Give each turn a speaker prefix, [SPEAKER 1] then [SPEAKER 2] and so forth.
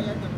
[SPEAKER 1] Bayad